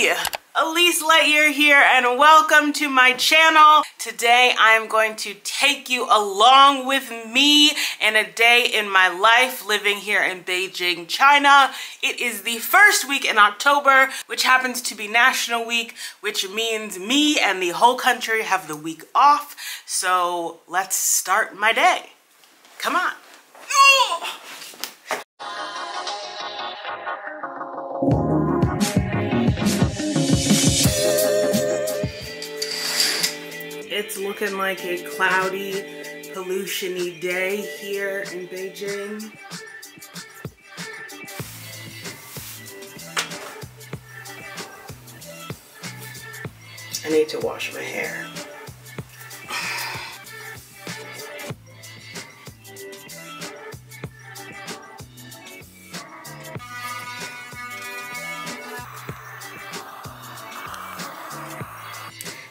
Aleese Lightyear here and welcome to my channel. Today I am going to take you along with me in a day in my life living here in Beijing, China. It is the first week in October, which happens to be National Week, which means me and the whole country have the week off. So let's start my day. Come on. It's looking like a cloudy, pollution-y day here in Beijing. I need to wash my hair.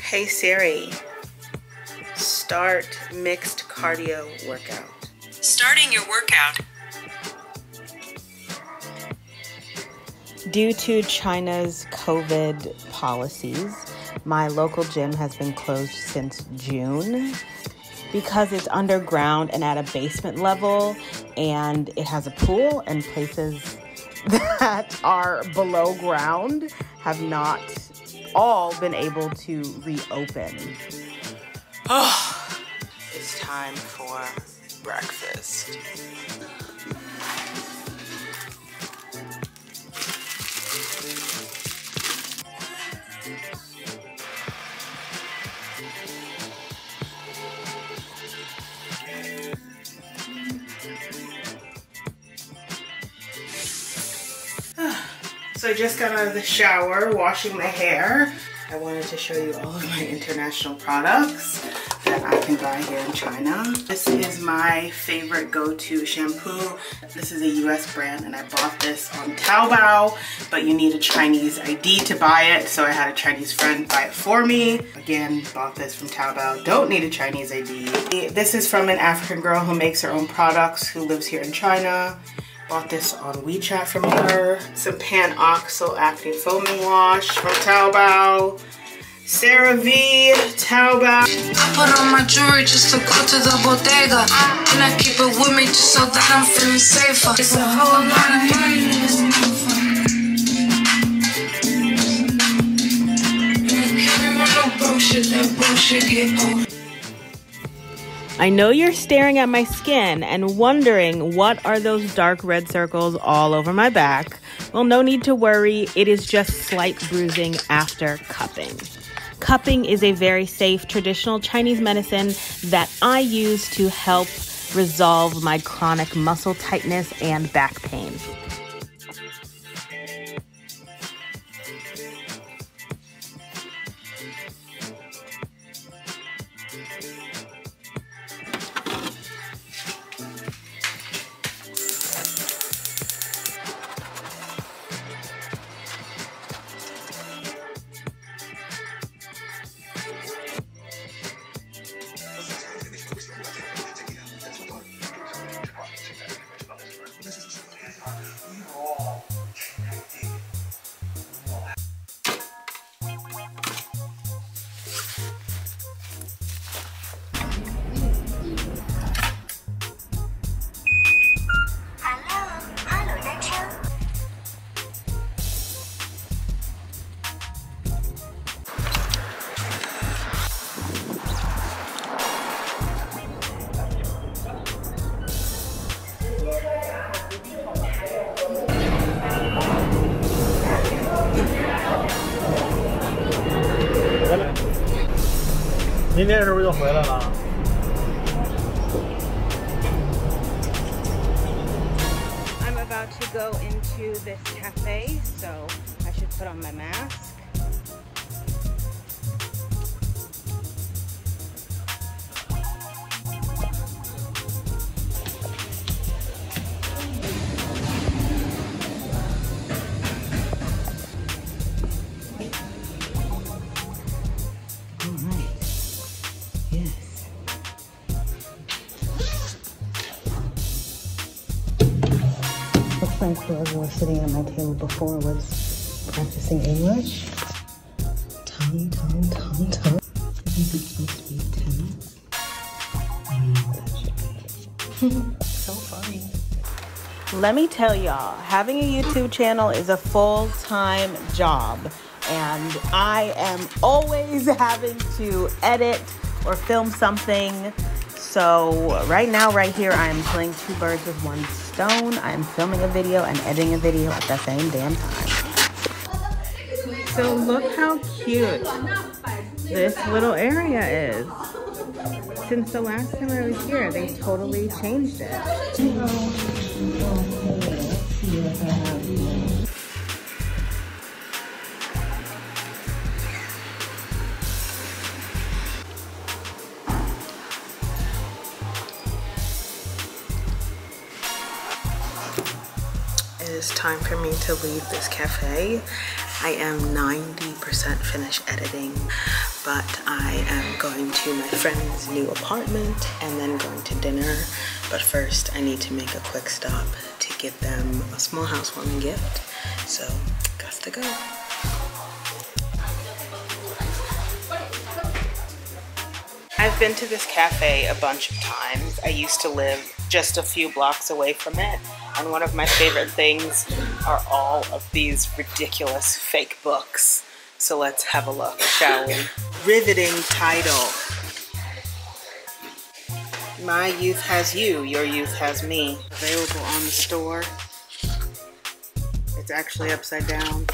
Hey Siri, start mixed cardio workout. Starting your workout. Due to China's COVID policies, my local gym has been closed since June because it's underground and at a basement level, and it has a pool, and places that are below ground have not all been able to reopen. it's oh. Time for breakfast. So I just got out of the shower, washing my hair. I wanted to show you all of my international products that I can buy here in China. This is my favorite go-to shampoo. This is a US brand and I bought this on Taobao, but you need a Chinese ID to buy it. So I had a Chinese friend buy it for me. Again, bought this from Taobao. Don't need a Chinese ID. This is from an African girl who makes her own products, who lives here in China. Bought this on WeChat from her. Some Pan-Oxyl Acne Foaming Wash from Taobao. CeraVe, Taobao. I put on my jewelry just to go to the bodega. And I keep it with me just so that I'm feeling safer. It's a whole lot of money in this I know you're staring at my skin and wondering what are those dark red circles all over my back. Well, no need to worry, it is just slight bruising after cupping. Cupping is a very safe traditional Chinese medicine that I use to help resolve my chronic muscle tightness and back pain. I'm about to go into this cafe, so I should put on my mask. Like whoever was sitting at my table before was practicing English. Tongue, tongue, tongue, tongue. I think it's supposed to be 10. I don't know what that should be. so funny. Let me tell y'all, having a YouTube channel is a full-time job. And I am always having to edit or film something. So right now, right here, I am playing two birds with one stone. I am filming a video and editing a video at the same damn time. So look how cute this little area is. Since the last time I was here, they totally changed it. Time for me to leave this cafe. I am 90% finished editing, but I am going to my friend's new apartment and then going to dinner. But first, I need to make a quick stop to get them a small housewarming gift. So, got to go. I've been to this cafe a bunch of times. I used to live just a few blocks away from it. And one of my favorite things are all of these ridiculous fake books. So let's have a look, shall we? Riveting title. My youth has you, your youth has me. Available on the store. It's actually upside down.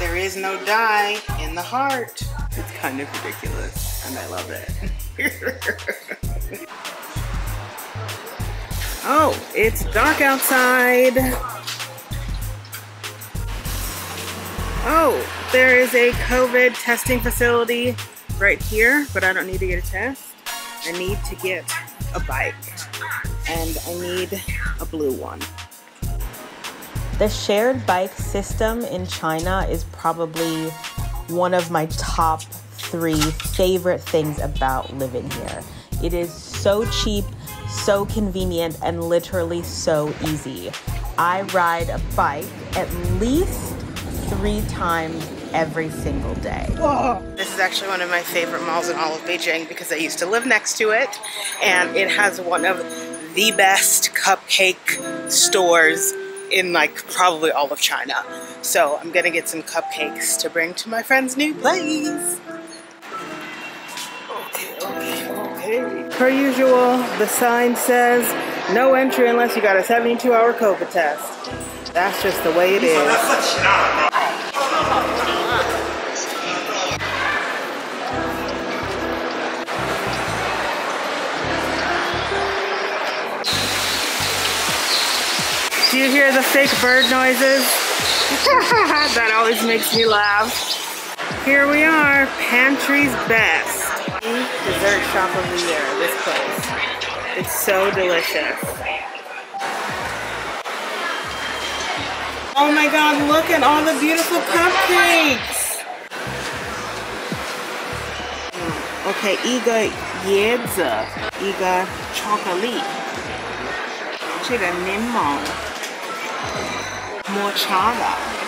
There is no die in the heart. It's kind of ridiculous, and I love it. oh, it's dark outside. Oh, there is a COVID testing facility right here, but I don't need to get a test. I need to get a bike, and I need a blue one. The shared bike system in China is probably one of my top three favorite things about living here. It is so cheap, so convenient, and literally so easy. I ride a bike at least three times every single day. This is actually one of my favorite malls in all of Beijing because I used to live next to it and it has one of the best cupcake stores in like probably all of China. So I'm gonna get some cupcakes to bring to my friend's new place. Per usual, the sign says no entry unless you got a 72 hour COVID test. That's just the way it is. Do you hear the fake bird noises? that always makes me laugh. Here we are, Pantry's Best dessert shop of the year, this place. It's so delicious. Oh my god, look at all the beautiful cupcakes! Mm, okay, Iga Jedza, Iga Chocolate, Chiga Nimmo, Mochada.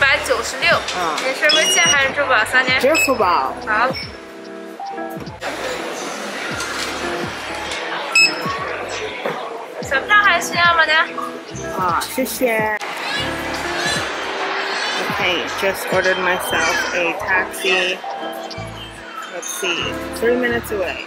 百九十六。嗯，你是微信还是支付宝？三年。支付宝。好。什么账还需要吗的？啊，谢谢。Okay, just ordered myself a taxi. Let's see, three minutes away.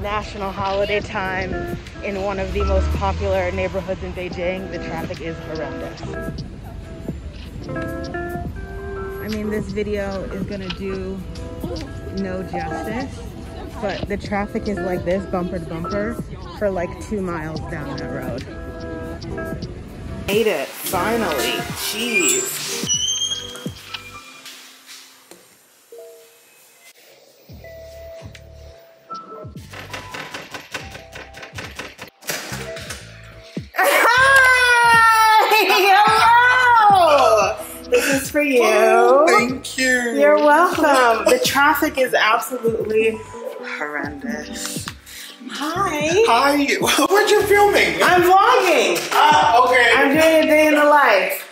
national holiday time in one of the most popular neighborhoods in Beijing, the traffic is horrendous. I mean, this video is gonna do no justice but the traffic is like this, bumper to bumper, for like two miles down that road. Made it, finally. Jeez. Traffic is absolutely horrendous. Hi. Hi. What you filming? I'm vlogging. Ah, okay. I'm doing a day in the life.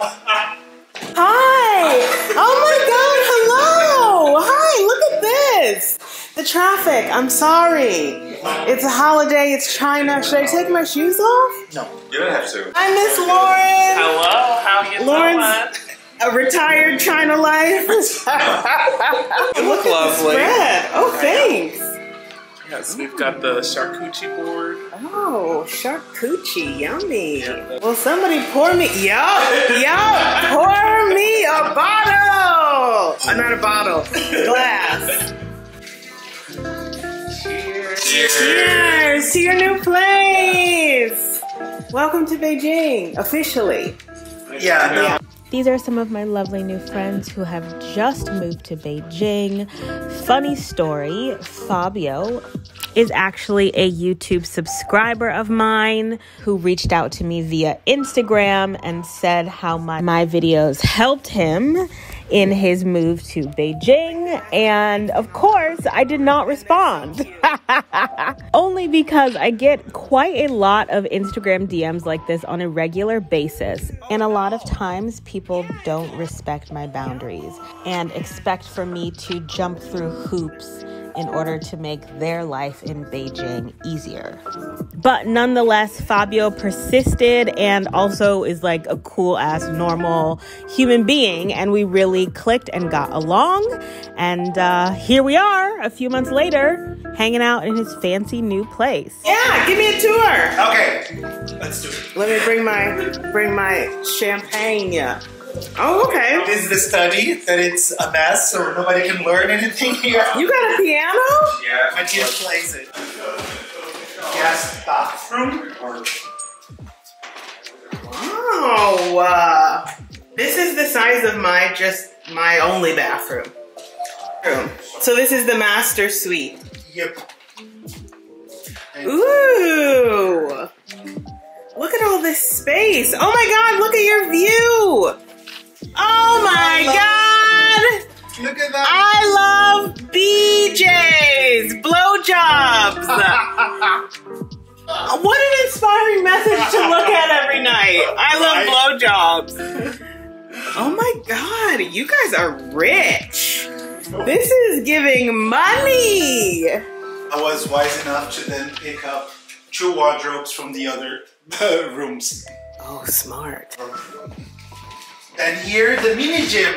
Hi. Oh my god, hello. Hi, look at this. The traffic. I'm sorry. It's a holiday. It's China. Should I take my shoes off? no, you don't have to. I miss Lauren. Hello, how are you Lauren's a retired China life. You look lovely. Bread. Oh, thanks. Yes, we've got the charcuterie board. Oh, charcuterie, yummy. Will somebody pour me? Yup, yup. Pour me a bottle. Uh, not a bottle, glass. Cheers. Cheers to your new place. Welcome to Beijing, officially. Yeah, no. These are some of my lovely new friends who have just moved to Beijing. Funny story Fabio is actually a YouTube subscriber of mine who reached out to me via Instagram and said how my, my videos helped him in his move to Beijing. And of course, I did not respond. Only because I get quite a lot of Instagram DMs like this on a regular basis. And a lot of times, people don't respect my boundaries and expect for me to jump through hoops in order to make their life in Beijing easier. But nonetheless, Fabio persisted and also is like a cool ass normal human being. And we really clicked and got along. And uh, here we are a few months later, hanging out in his fancy new place. Yeah, give me a tour. Okay, let's do it. Let me bring my bring my champagne. Oh, okay. This is the study that it's a mess, so nobody can learn anything here. You got a piano? Yeah, Matthias plays it. Guest bathroom. Or Oh, uh, this is the size of my just my only bathroom. Room. So this is the master suite. yep. And Ooh. Look at all this space. Oh my god, look at your view. Oh my god. Look at that. I love BJ's blowjobs. what an inspiring message to look at every night. I love blowjobs. Oh my god, you guys are rich. This is giving money. I was wise enough to then pick up two wardrobes from the other rooms. Oh, smart. Oh. And here, the mini gym.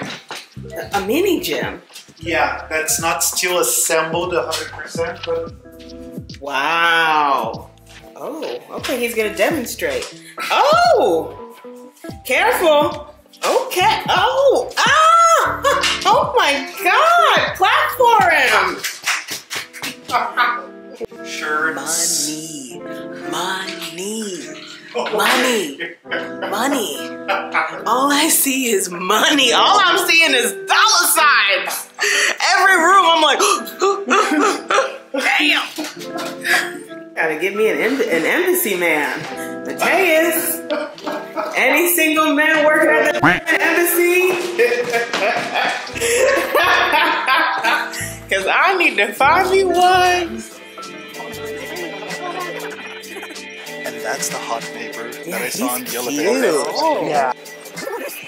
A mini gym. Yeah, that's not still assembled 100%, but Wow. Oh, okay, he's gonna demonstrate. Oh! Careful! Okay. Oh! Ah! Oh my god! Clap for him! shirts. Money. Money. Money. Money. All I see is money. All I'm seeing is dollar signs. Every room, I'm like, damn. Gotta give me an, an embassy man. Mateus. Any single man working at the embassy? Cause I need to find me one. That's the hot paper yeah, that I saw on Yellow Paper. Oh. Yeah.